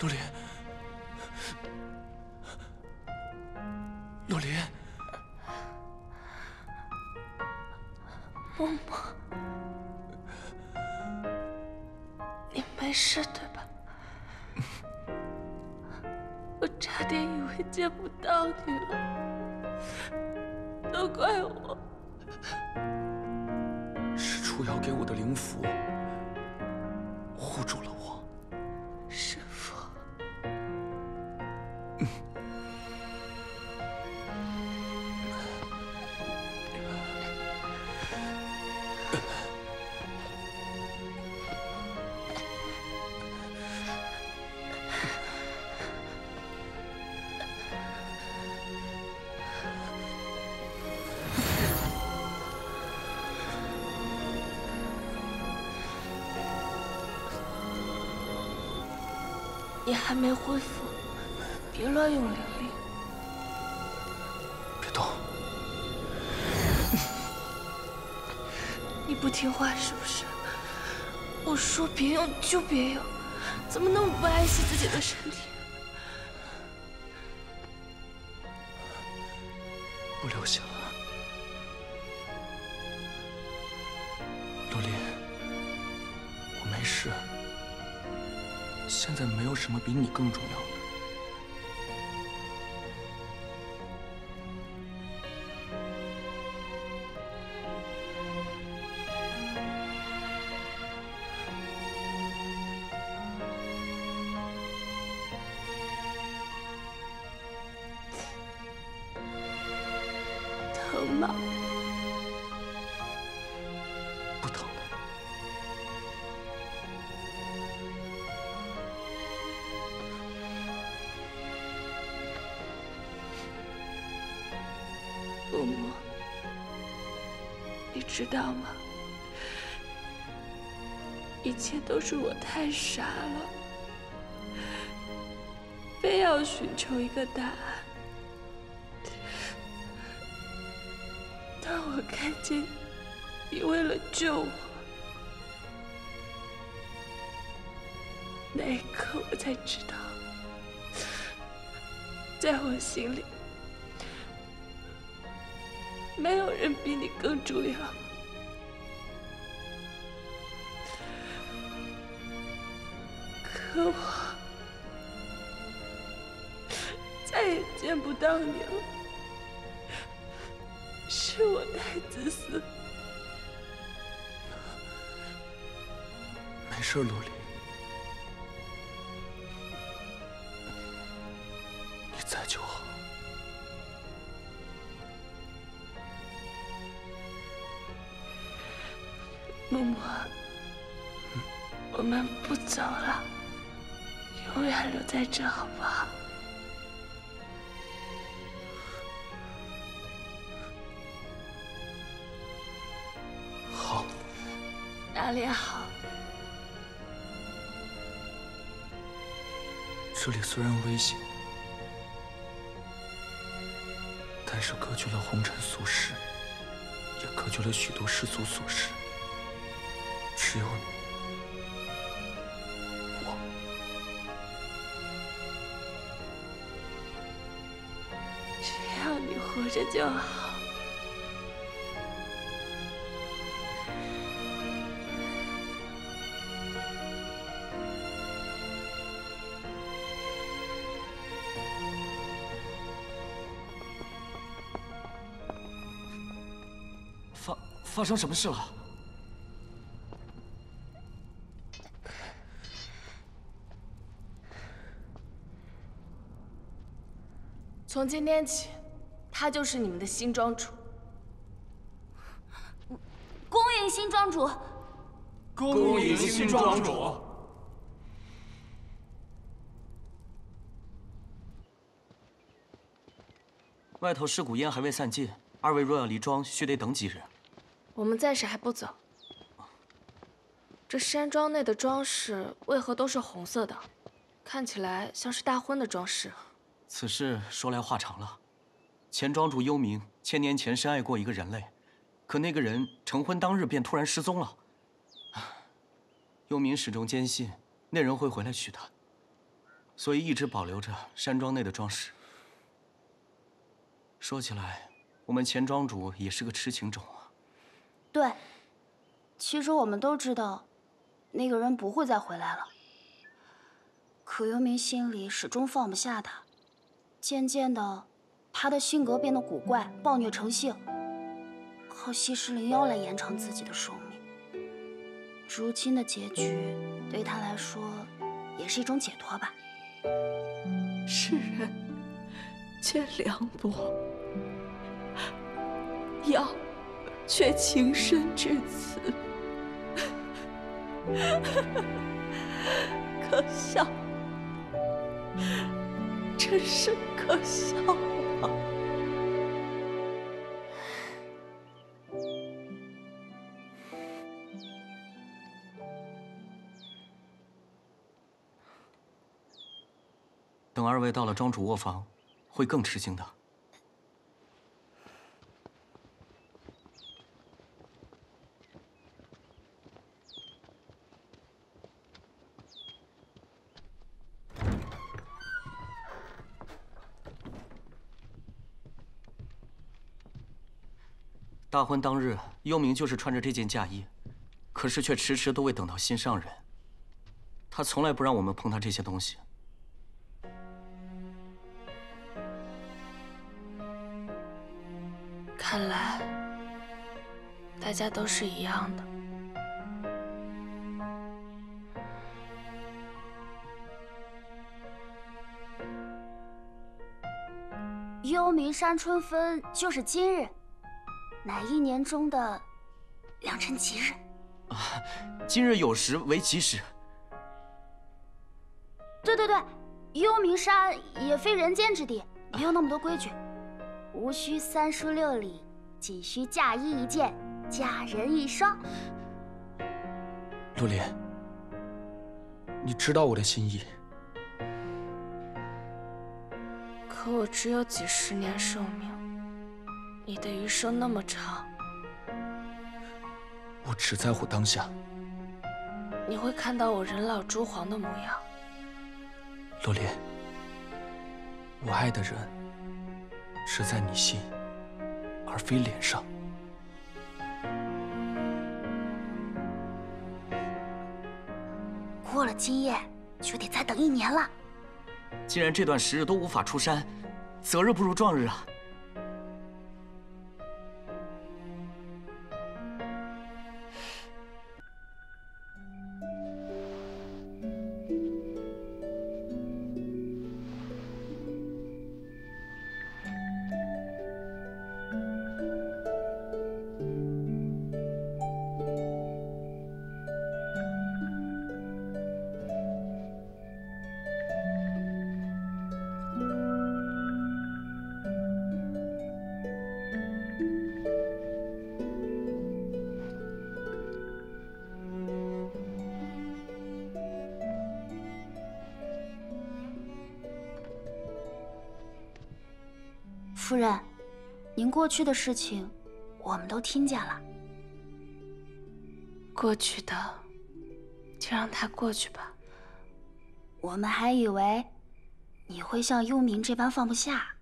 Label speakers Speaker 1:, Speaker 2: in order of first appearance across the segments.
Speaker 1: 陆离，陆离，
Speaker 2: 默默，你没事对吧？我差点以为见不到你了，都怪我。你还没恢复，别乱用灵力。
Speaker 1: 别动！
Speaker 2: 你不听话是不是？我说别用就别用，怎么那么不爱惜自己的身体？
Speaker 1: 不流血现在没有什么比你更重要的。
Speaker 2: 默默，你知道吗？以前都是我太傻了，非要寻求一个答案。当我看见你为了救我，那一刻我才知道，在我心里。没有人比你更重要。可我再也见不到你了，是我太自私。
Speaker 1: 没事，陆离。你在就好。
Speaker 2: 默默，我们不走了，永远留在这好不好？
Speaker 1: 好。
Speaker 2: 哪里好？
Speaker 1: 这里虽然危险，但是隔绝了红尘俗世，也隔绝了许多世俗琐事。只有你，我，
Speaker 2: 只要你活着就好。
Speaker 1: 发发生什么事了？
Speaker 2: 从今天起，他就是你们的新庄主。
Speaker 3: 恭迎新庄主！
Speaker 4: 恭迎新庄主！
Speaker 5: 外头尸骨烟还未散尽，二位若要离庄，须得等几日。
Speaker 2: 我们暂时还不走。这山庄内的装饰为何都是红色的？看起来像是大婚的装饰。
Speaker 5: 此事说来话长了。前庄主幽冥千年前深爱过一个人类，可那个人成婚当日便突然失踪了。幽冥始终坚信那人会回来娶她，所以一直保留着山庄内的装饰。说起来，我们钱庄主也是个痴情种啊。
Speaker 3: 对，其实我们都知道，那个人不会再回来了。可幽冥心里始终放不下他，渐渐的，他的性格变得古怪，暴虐成性，靠吸食灵药来延长自己的寿命。如今的结局，对他来说，也是一种解脱吧。
Speaker 2: 世人皆凉薄，药却情深至此，可笑。真是可笑啊！
Speaker 5: 等二位到了庄主卧房，会更吃惊的。大婚当日，幽冥就是穿着这件嫁衣，可是却迟迟都未等到心上人。他从来不让我们碰他这些东西。
Speaker 2: 看来大家都是一样的。
Speaker 3: 幽冥山春分就是今日。乃一年中的良辰吉日
Speaker 5: 啊！今日有时为吉时。
Speaker 3: 对对对，幽冥山也非人间之地，没有那么多规矩，无需三书六礼，仅需嫁衣一件，嫁人一双。
Speaker 1: 陆莲，你知道我的心意，
Speaker 2: 可我只有几十年寿命。你的余生那么长，
Speaker 1: 我只在乎当下。
Speaker 2: 你会看到我人老珠黄的模样。
Speaker 1: 洛莲，我爱的人只在你心，而非脸上。
Speaker 3: 过了今夜，就得再等一年了。
Speaker 5: 既然这段时日都无法出山，择日不如撞日啊！
Speaker 3: 夫人，您过去的事情，我们都听见了。
Speaker 2: 过去的，就让它过去吧。
Speaker 3: 我们还以为你会像幽冥这般放不下。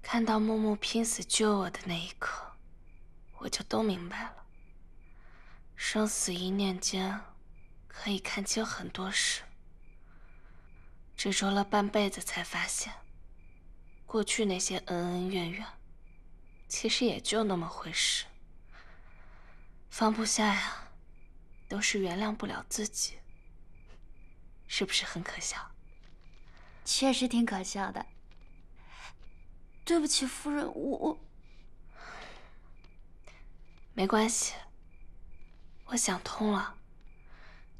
Speaker 2: 看到木木拼死救我的那一刻，我就都明白了。生死一念间，可以看清很多事。执着了半辈子，才发现。过去那些恩恩怨怨，其实也就那么回事。放不下呀，都是原谅不了自己，是不是很可笑？
Speaker 3: 确实挺可笑的。对不起，夫人，我我
Speaker 2: 没关系，我想通了，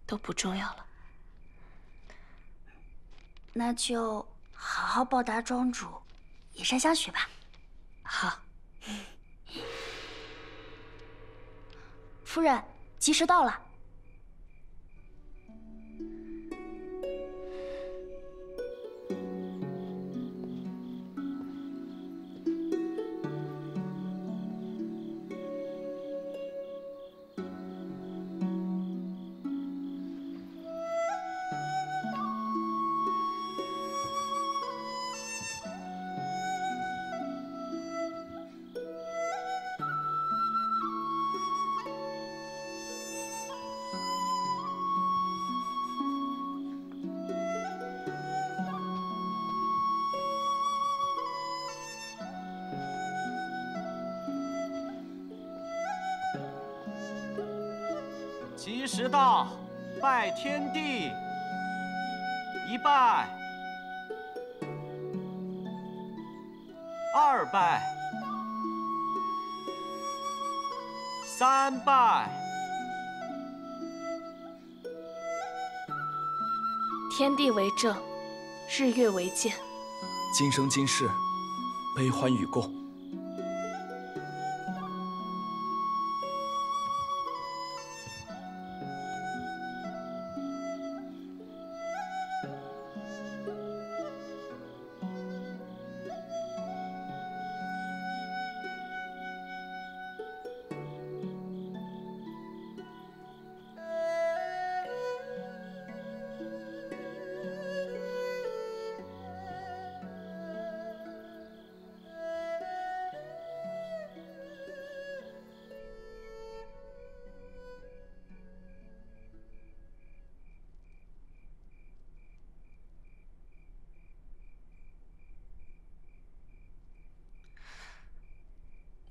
Speaker 2: 都不重要了。
Speaker 3: 那就好好报答庄主。以身相许吧。
Speaker 2: 好，
Speaker 3: 夫人，吉时到了。
Speaker 5: 吉时到，拜天地，一拜，二拜，三拜。
Speaker 2: 天地为证，日月为鉴。
Speaker 1: 今生今世，悲欢与共。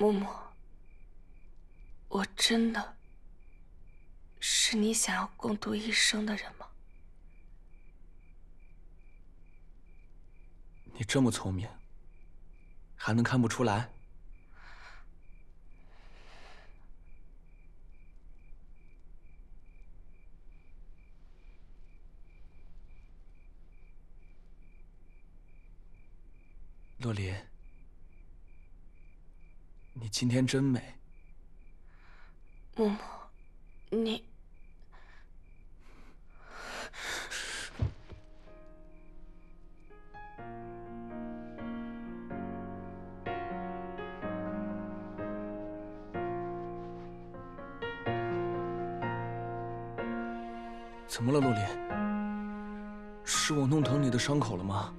Speaker 2: 木木，我真的是你想要共度一生的人吗？
Speaker 1: 你这么聪明，还能看不出来？洛林。你今天真美，
Speaker 2: 木木，你
Speaker 1: 怎么了，洛林？是我弄疼你的伤口了吗？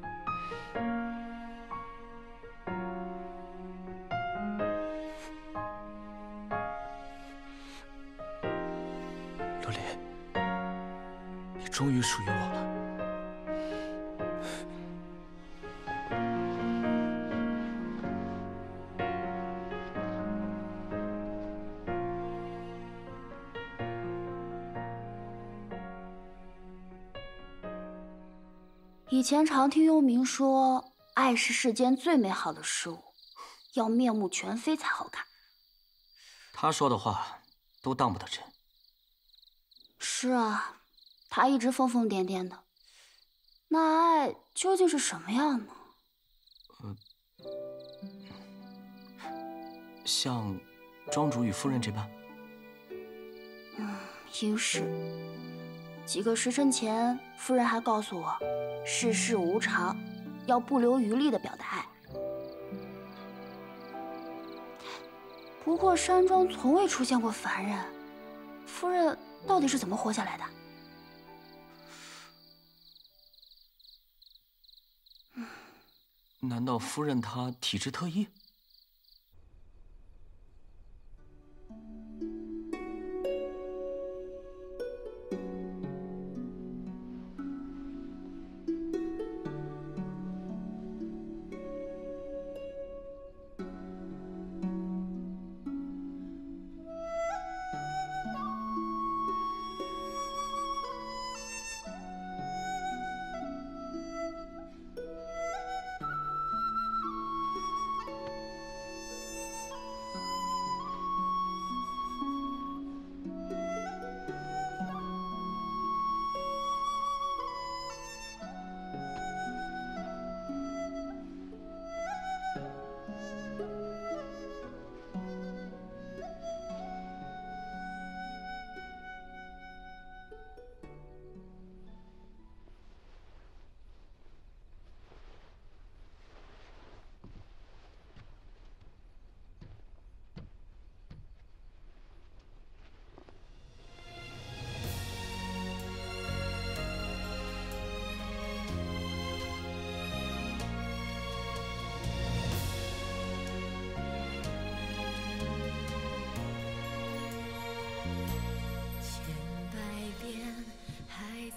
Speaker 1: 终于属于我了。
Speaker 3: 以前常听幽冥说，爱是世间最美好的事物，要面目全非才好看。
Speaker 5: 他说的话都当不得真。
Speaker 3: 是啊。他一直疯疯癫癫的，那爱究竟是什么样呢？
Speaker 5: 呃，像庄主与夫人这般。
Speaker 3: 嗯，应是。几个时辰前，夫人还告诉我，世事无常，要不留余力的表达爱。不过山庄从未出现过凡人，夫人到底是怎么活下来的？
Speaker 5: 难道夫人她体质特异？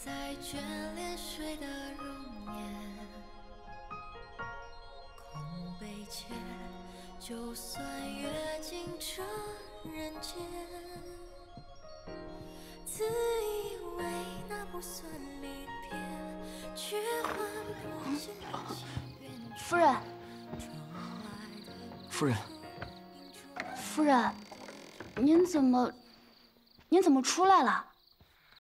Speaker 6: 在眷恋谁的容颜？空杯却，就算阅尽这人间，自以为那不算离别，却换不见
Speaker 3: 夫人。
Speaker 5: 夫人，
Speaker 3: 夫人，您怎么，您怎么出来了？